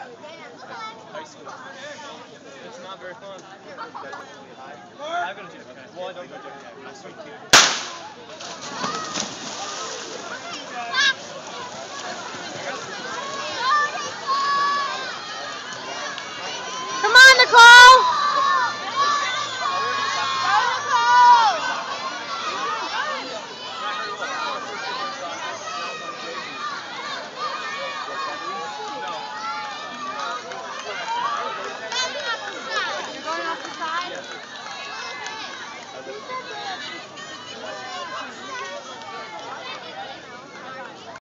High school. It's not very fun. I go to gym. Okay. Well, I don't go to gym. I swim too.